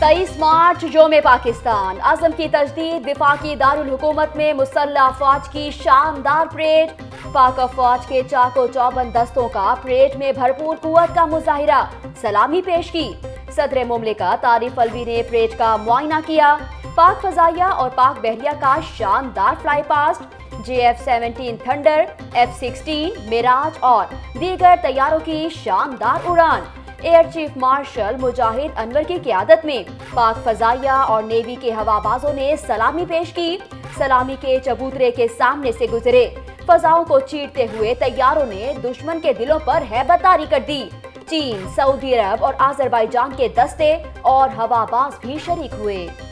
तेईस मार्च योम पाकिस्तान। आज़म की तजदीद दिफा की दारुल में मुसल्ला अफवाज की शानदार परेड। पाक अफवाज के चाको चौबन दस्तों का परेड में भरपूर कुत का मुजाहरा। सलामी पेश की सदर मुमलिकत आरिफ अलवी ने परेड का मुआयना किया। पाक फजाइया और पाक बहरिया का शानदार fly past. J F seventeen thunder, F sixteen, Mirage और दीगर तैयारों की शानदार उड़ान। Air chief marshal Mujahid Anwar की क्यादत में पाक फजाइया और नेवी के हवाबाजों ने सलामी पेश की। सलामी के चबूतरे के सामने से गुजरे। फजाओं को चीरते हुए तैयारों ने दुश्मन के दिलों पर हैबतारी कर दी। चीन, सऊदी अरब और आजरबाईजान के दस्ते और हवाबाज भी शरीक हुए।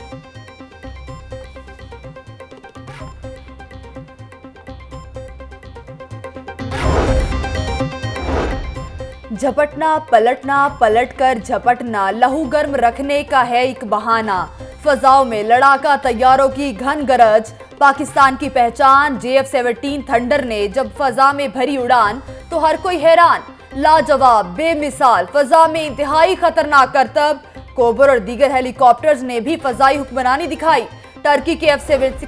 झपटना, पलटना, पलटकर झपटना, लहू गर्म रखने का है एक बहाना। फजाओं में लड़ाका तैयारों की घन गरज। पाकिस्तान की पहचान जे एफ़ सेवनटीन थंडर ने जब फजा में भरी उड़ान तो हर कोई हैरान। लाजवाब, बेमिसाल, फजा में इंतहाई खतरनाक करतब। कोबर और दीगर हेलीकॉप्टर्स ने भी फजाई हुक्मरानी दिखाई। टर्की के एफ़ सेवन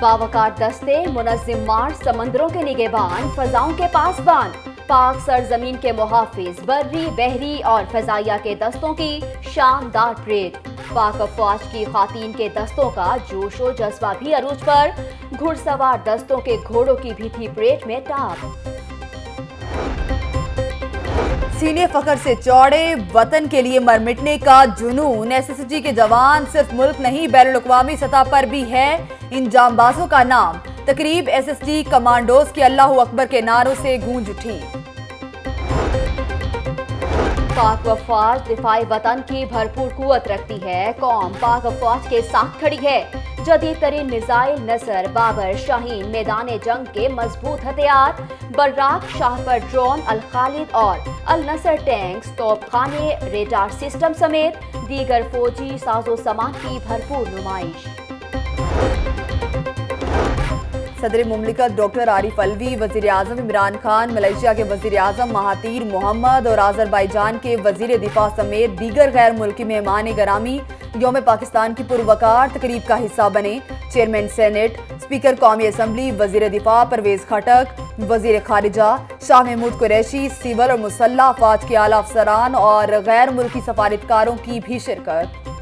बावकार दस्ते मुनजिम मार्च, समंदरों के निगेबान, फजाओं के पास बान पाक सरजमीन के मुहाफिज बर्री, बहरी और फजाइया के दस्तों की शानदार परेड। पाक अफवाज की खातन के दस्तों का जोशो जज्बा भी अरूज पर घुड़सवार दस्तों के घोड़ों की भी थी परेड में टाप। सीने फखर से चौड़े, वतन के लिए मर मिटने का जुनून। एसएसजी के जवान सिर्फ़ मुल्क नहीं बैन अवी सतह पर भी है। इन जामबाजों का नाम तकरीब एसएसजी कमांडोज के अल्लाह अकबर के नारों से गूंज उठी। पाक अफवाज दिफाई वतन की भरपूर कुत रखती है। कौम पाक अफवाज के साथ खड़ी है। जदीद तरीन मिसाइल नसर, बाबर शाहीन मैदान जंग के मज़बूत हथियार, बर्राक शाह पर ड्रोन अल खालिद और अल नसर टैंक्स, तोपखाने, रेडार सिस्टम समेत दीगर फौजी साजो सामान की भरपूर नुमाइश। सदर मुमलिकत डॉक्टर आरिफ अलवी वज़ीर अजम इमरान खान, मलेशिया के वज़ीर अजम महातीर मोहम्मद और आजरबाईजान के वज़ीर दिफा समेत दीगर गैर मुल्की मेहमान गरामी योम पाकिस्तान की पुरवकार तकरीब का हिस्सा बने। चेयरमैन सेनेट, स्पीकर कौमी असम्बली वज़ीर दिफा परवेज खटक वज़ीर खारिजा शाह महमूद कुरैशी सिविल और मुसल्ला अफवाज के आला अफसरान और गैर मुल्की सफारतकारों की भी शिरकत।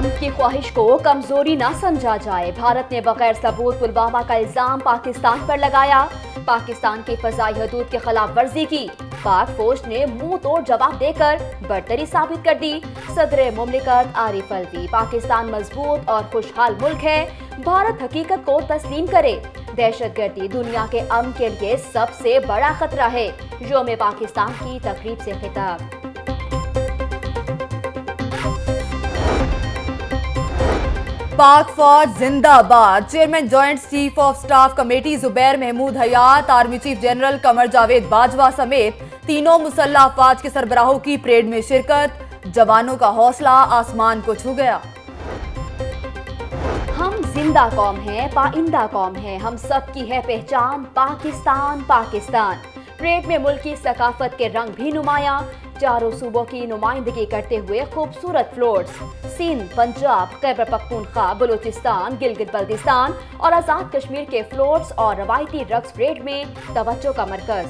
अम की ख्वाहिश को कमज़ोरी न समझा जाए। भारत ने बगैर सबूत पुलवामा का इल्ज़ाम पाकिस्तान पर लगाया। पाकिस्तान की फजाई हदूद के खिलाफ वर्जी की। पाक फौज ने मुँह तोड़ जवाब देकर बरतरी साबित कर दी। सदर मुमलिकत आरिफ अलवी, पाकिस्तान मज़बूत और खुशहाल मुल्क है। भारत हकीकत को तस्लीम करे। दहशत गर्दी दुनिया के अम के लिए सबसे बड़ा खतरा है। योम पाकिस्तान की तकरीब से खिताब। पाक फौज जिंदाबाद। Chairman joint chief of staff committee Zubair Mahmood Hayat army chief general Qamar Javed Bajwa समेत तीनों मुसल्ला अफवाज के सरबराहों की परेड में शिरकत। जवानों का हौसला आसमान को छू गया। हम ज़िंदा कौम है, पाइंदा कौम है। हम सब की है पहचान पाकिस्तान पाकिस्तान। परेड में मुल्क की सकाफत के रंग भी नुमाया। चारों सूबों की नुमाइंदगी करते हुए खूबसूरत फ्लोट्स सिंध, पंजाब, खैबर पख्तूनख्वा, बलूचिस्तान, गिलगित बल्तिस्तान और आज़ाद कश्मीर के फ्लोट्स और रवायती रक्स परेड में तवज्जो का मरकज।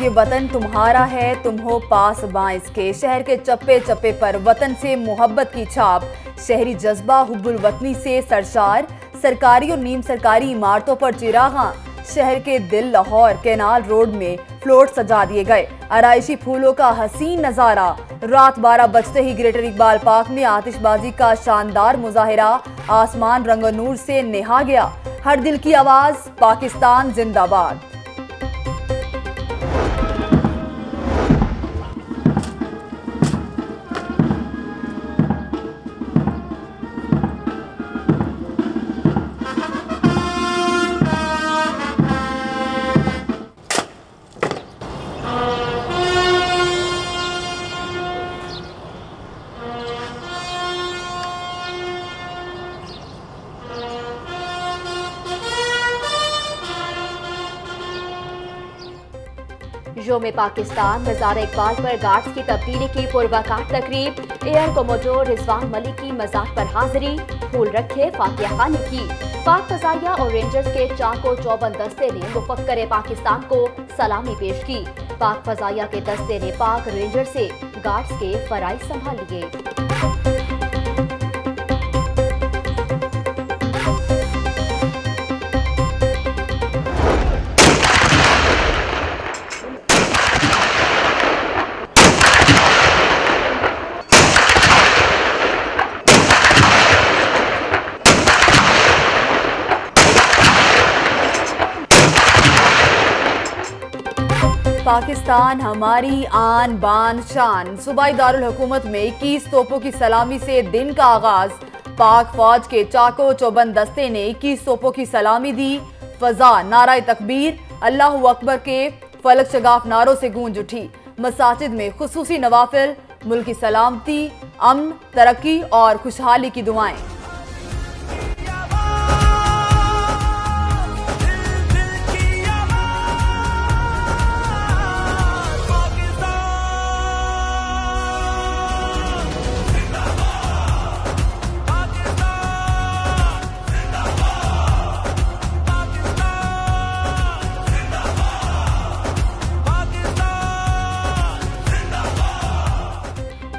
ये वतन तुम्हारा है, तुम हो पास बाँस के। शहर के चप्पे चप्पे पर वतन से मोहब्बत की छाप। शहरी जज्बा हुबुल वतनी से सरशार सरकारी और नीम सरकारी इमारतों पर चिरागा शहर के दिल लाहौर केनाल रोड में फ्लोट सजा दिए गए। आरइशी फूलों का हसीन नज़ारा। रात 12 बजते ही ग्रेटर इकबाल पार्क में आतिशबाजी का शानदार मुजाहरा आसमान रंगनूर से नेहा गया। हर दिल की आवाज़, पाकिस्तान जिंदाबाद। योम पाकिस्तान, मजार इकबाल पर गार्ड्स की तब्दीली की पुरवकार तकरीब, एयर कोमोडोर रिजवान मलिक की मज़ाक पर हाजिरी, फूल रखे फातिया खानी की। पाक फजाइया और रेंजर्स के चाको चौबन दस्ते ने मुफक्कर पाकिस्तान को सलामी पेश की। पाक फजाइया के दस्ते ने पाक रेंजर से गार्ड्स के फराइज संभाल लिए। पाकिस्तान हमारी आन बान शान। सूबाई दारुल हुकूमत में इक्कीस तोपों की सलामी से दिन का आगाज़। पाक फौज के चाको चौबंद दस्ते ने इक्कीस तोपों की सलामी दी। फजा, नारा तकबीर, अल्लाह अकबर के फलक शगाफ नारों से गूंज उठी। मसाजिद में खसूसी नवाफिल, मुल्क सलामती, अमन, तरक्की और खुशहाली की दुआएँ।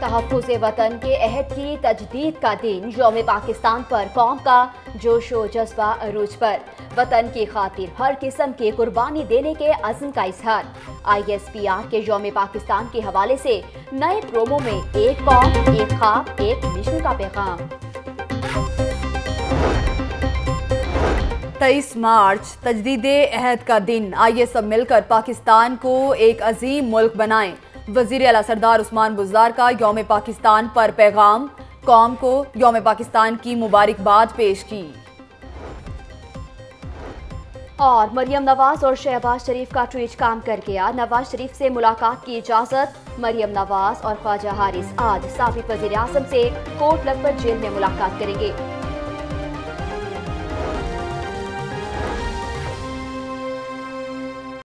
तहफ़ वतन के अहद की तजदीद का दिन योम पाकिस्तान पर कौम का जोशो जज्बा अरूज पर। वतन की खातिर हर किस्म की कुर्बानी देने के अज़म का इजहार। आई एस पी आर के योम पाकिस्तान के हवाले से नए प्रोमो में एक कौम, एक खाब, एक मिशन का पैगाम। तेईस मार्च, तजदीद अहद का दिन। आइए सब मिलकर पाकिस्तान को एक अजीम मुल्क बनाएँ। वज़ीर अला सरदार उस्मान बुजार का योम पाकिस्तान पर पैगाम, कौम को योम पाकिस्तान की मुबारकबाद पेश की। और मरियम नवाज़ और शहबाज शरीफ का ट्वीट काम कर गया। नवाज़ शरीफ से मुलाकात की इजाज़त, मरियम नवाज़ और ख्वाजा हारिस आज सबक वज़ीर आज़म से कोर्ट लखपत जेल में मुलाकात करेंगे।